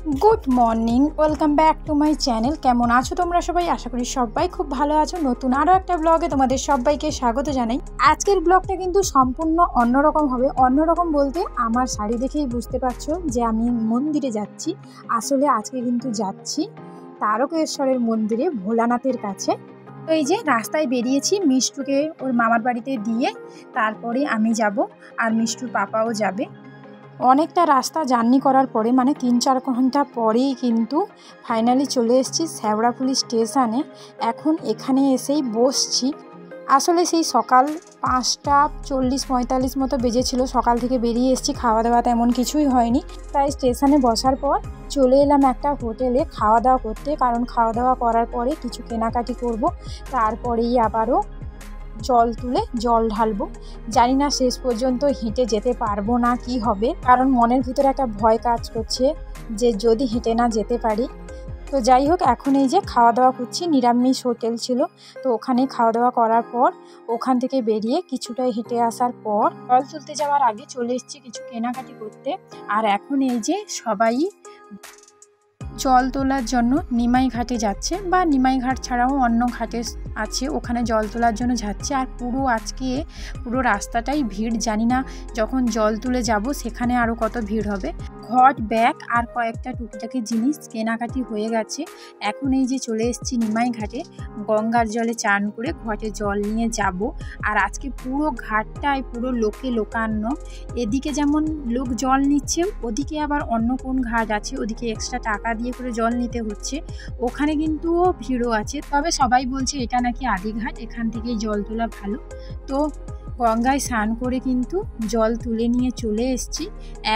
Good morning, welcome back to my channel. কেমন আছো তোমরা সবাই? আশা করি সবাই খুব ভালো আছো। নতুন আরও একটা ব্লগে তোমাদের সবাইকে স্বাগত জানাই। আজকের ব্লগটা কিন্তু সম্পূর্ণ অন্যরকম হবে। অন্যরকম বলতে আমার শাড়ি দেখেই বুঝতে পারছ যে আমি মন্দিরে যাচ্ছি। আসলে আজকে কিন্তু যাচ্ছি তারকেশ্বরের মন্দিরে ভোলানাথের কাছে। তো এই যে রাস্তায় বেরিয়েছি, মিষ্টুকে ওর মামার বাড়িতে দিয়ে তারপরে আমি যাব আর মিষ্টুর পাপাও যাবে। অনেকটা রাস্তা জার্নি করার পরে মানে তিন চার ঘণ্টা পরেই কিন্তু ফাইনালি চলে এসেছি শ্যাওড়াফুলি স্টেশনে। এখন এখানে এসেই বসছি। আসলে সেই সকাল পাঁচটা চল্লিশ পঁয়তাল্লিশ মতো বেজেছিল। সকাল থেকে বেরিয়ে এসেছি খাওয়া দাওয়া তেমন কিছুই হয়নি। তাই স্টেশনে বসার পর চলে এলাম একটা হোটেলে খাওয়া দাওয়া করতে। কারণ খাওয়া দাওয়া করার পরে কিছু কেনাকাটি করব। তারপরেই আবারও জল তুলে জল ঢালবো। জানি না শেষ পর্যন্ত হেঁটে যেতে পারব না কি হবে, কারণ মনের ভিতরে একটা ভয় কাজ করছে যে যদি হেঁটে না যেতে পারি। তো যাই হোক, এখন এই যে খাওয়া দাওয়া করছি, নিরামিষ হোটেল ছিল, তো ওখানে খাওয়া দাওয়া করার পর ওখান থেকে বেরিয়ে কিছুটা হেঁটে আসার পর জল তুলতে যাওয়ার আগে চলে এসেছি কিছু কেনাকাটি করতে। আর এখন এই যে সবাই জল তোলার জন্য নিমাই ঘাটে যাচ্ছে, বা নিমাই ঘাট ছাড়াও অন্য ঘাটে আছে, ওখানে জল তোলার জন্য যাচ্ছে। আর পুরো আজকে পুরো রাস্তাটাই ভিড়, জানি না যখন জল তুলে যাব সেখানে আরও কত ভিড় হবে। ঘট, ব্যাগ আর কয়েকটা টুকিটাকি জিনিস কেনাকাটি হয়ে গেছে। এখন এই যে চলে এসেছি নিমাই ঘাটে, গঙ্গার জলে চান করে ঘটে জল নিয়ে যাব। আর আজকে পুরো ঘাটটায় পুরো লোকে লোকান্ন। এদিকে যেমন লোক জল নিচ্ছে, ওদিকে আবার অন্য কোন ঘাট আছে, ওদিকে এক্সট্রা টাকা দিয়ে করে জল নিতে হচ্ছে। ওখানে কিন্তু ভিড়ও আছে। তবে সবাই বলছে এটা নাকি আদিঘাট, এখান থেকেই জল তোলা ভালো। তো গঙ্গায় স্নান করে কিন্তু জল তুলে নিয়ে চলে এসছি।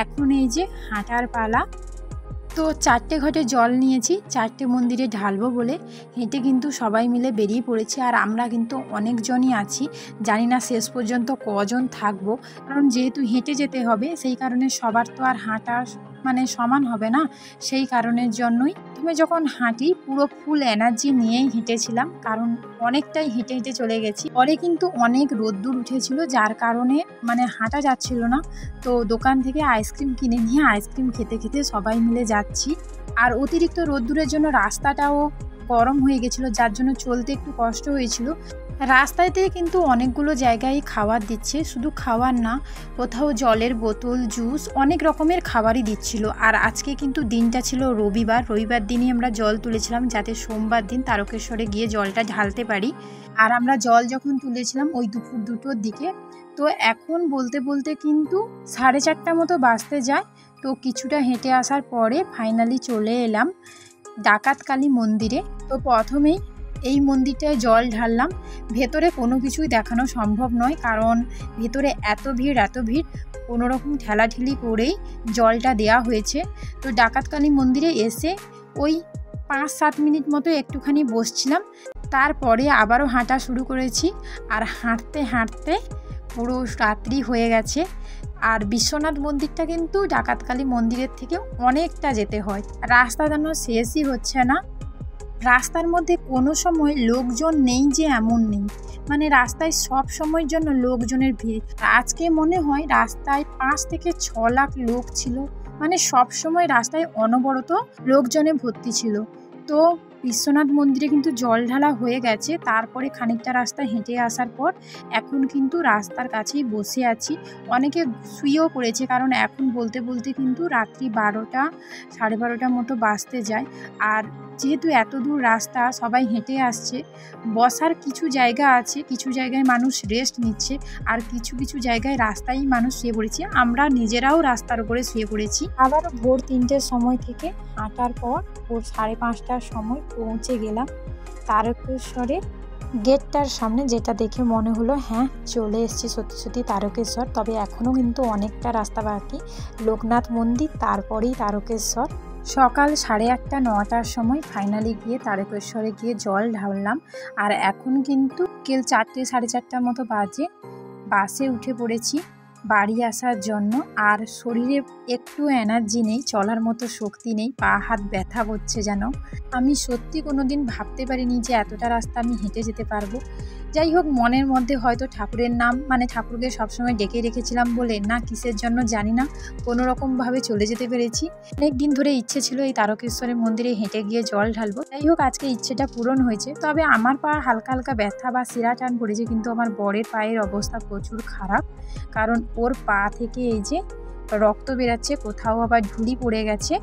এখন এই যে হাঁটার পালা। তো চারটে ঘটে জল নিয়েছি, চারটে মন্দিরে ঢালবো বলে। হেঁটে কিন্তু সবাই মিলে বেরিয়ে পড়েছি আর আমরা কিন্তু অনেকজনই আছি। জানি না শেষ পর্যন্ত কজন থাকব। কারণ যেহেতু হেঁটে যেতে হবে, সেই কারণে সবার তো আর হাঁটা মানে সমান হবে না। সেই কারণের জন্যই তুমি যখন হাঁটি পুরো ফুল এনার্জি নিয়েই হেঁটেছিলাম, কারণ অনেকটাই হেঁটে হেঁটে চলে গেছি। পরে কিন্তু অনেক রোদ্দুর উঠেছিল, যার কারণে মানে হাঁটা যাচ্ছিল না। তো দোকান থেকে আইসক্রিম কিনে নিয়ে আইসক্রিম খেতে খেতে সবাই মিলে যাচ্ছি। আর অতিরিক্ত রোদ্দুরের জন্য রাস্তাটাও গরম হয়ে গেছিল, যার জন্য চলতে একটু কষ্ট হয়েছিল। রাস্তাতে কিন্তু অনেকগুলো জায়গায় খাবার দিচ্ছে, শুধু খাবার না, কোথাও জলের বোতল, জুস, অনেক রকমের খাবারই দিচ্ছিল। আর আজকে কিন্তু দিনটা ছিল রবিবার। রবিবার দিনই আমরা জল তুলেছিলাম যাতে সোমবার দিন তারকেশ্বরে গিয়ে জলটা ঢালতে পারি। আর আমরা জল যখন তুলেছিলাম ওই দুপুর দুটোর দিকে, তো এখন বলতে বলতে কিন্তু সাড়ে চারটা মতো বাঁচতে যায়। তো কিছুটা হেঁটে আসার পরে ফাইনালি চলে এলাম ডাকাতকালী মন্দিরে। তো প্রথমেই এই মন্দিরটায় জল ঢাললাম। ভেতরে কোনো কিছুই দেখানো সম্ভব নয়, কারণ ভেতরে এত ভিড় এত ভিড়। কোনো রকম ঠেলাঠেলি করেই জলটা দেয়া হয়েছে। তো ডাকাতকালী মন্দিরে এসে ওই পাঁচ সাত মিনিট মতো একটুখানি বসছিলাম। তারপরে আবারও হাঁটা শুরু করেছি আর হাঁটতে হাঁটতে পুরো রাত্রি হয়ে গেছে। আর বিশ্বনাথ মন্দিরটা কিন্তু ডাকাতকালী মন্দিরের থেকে অনেকটা যেতে হয়। রাস্তা যেন শেষই হচ্ছে না। রাস্তার মধ্যে কোনো সময় লোকজন নেই যে এমন নেই। মানে রাস্তায় সব সময়ের জন্য লোকজনের ভিড়। আজকে মনে হয় রাস্তায় পাঁচ থেকে ছ লাখ লোক ছিল। মানে সব সময় রাস্তায় অনবরত লোকজনে ভর্তি ছিল। তো বিশ্বনাথ মন্দিরে কিন্তু জল ঢালা হয়ে গেছে। তারপরে খানিকটা রাস্তা হেঁটে আসার পর এখন কিন্তু রাস্তার কাছেই বসে আছি। অনেকে শুয়েও পড়েছে কারণ এখন বলতে বলতে কিন্তু রাত্রি বারোটা, সাড়ে বারোটার মতো বাজতে যায়। আর যেহেতু এত দূর রাস্তা, সবাই হেঁটে আসছে, বসার কিছু জায়গা আছে, কিছু জায়গায় মানুষ রেস্ট নিচ্ছে, আর কিছু কিছু জায়গায় রাস্তায় মানুষ শুয়ে পড়েছে। আমরা নিজেরাও রাস্তার উপরে শুয়ে পড়েছি। আবার ভোর তিনটের সময় থেকে হাঁটার পর, ভোর সাড়ে পাঁচটার সময় পৌঁছে গেলাম। তারকেশ্বরের গেটটার সামনে যেটা দেখে মনে হলো হ্যাঁ চলে এসছি সত্যি সত্যি তারকেশ্বর। তবে এখনও কিন্তু অনেকটা রাস্তা বাকি। লোকনাথ মন্দির, তারপরেই তারকেশ্বর। সকাল সাড়ে আটটা, নটার সময় ফাইনালি গিয়ে তারকেশ্বরে গিয়ে জল ঢাললাম। আর এখন কিন্তু কেল চারটে, সাড়ে চারটার মতো বাজে। বাসে উঠে পড়েছি। বাড়ি আসার জন্য আর শরীরে একটু এনার্জি নেই, চলার মতো শক্তি নেই, পা হাত ব্যথা করছে যেন। আমি সত্যি কোনো দিন ভাবতে পারিনি যে এতটা রাস্তা আমি হেঁটে যেতে পারব। যাই হোক, মনের মধ্যে হয়তো ঠাকুরের নাম মানে ঠাকুরকে সবসময় ডেকে রেখেছিলাম বলে না কিসের জন্য জানি না কোনো রকমভাবে চলে যেতে পেরেছি। অনেক দিন ধরে ইচ্ছে ছিল এই তারকেশ্বরের মন্দিরে হেঁটে গিয়ে জল ঢালবো। যাই হোক, আজকে ইচ্ছেটা পূরণ হয়েছে। তবে আমার পা হালকা হালকা ব্যথা বা শিরা টান পড়েছে, কিন্তু আমার বরের পায়ের অবস্থা প্রচুর খারাপ। কারণ ওর পা থেকে এই যে রক্ত বেরাচ্ছে, কোথাও আবার ঝুড়ি পড়ে গেছে।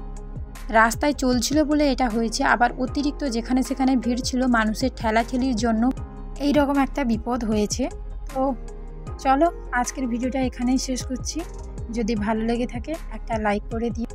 রাস্তায় চলছিল বলে এটা হয়েছে। আবার অতিরিক্ত যেখানে সেখানে ভিড় ছিল, মানুষের ঠেলাঠেলির জন্য এই রকম একটা বিপদ হয়েছে। তো চলো আজকের ভিডিওটা এখানেই শেষ করছি। যদি ভালো লেগে থাকে একটা লাইক করে দিও।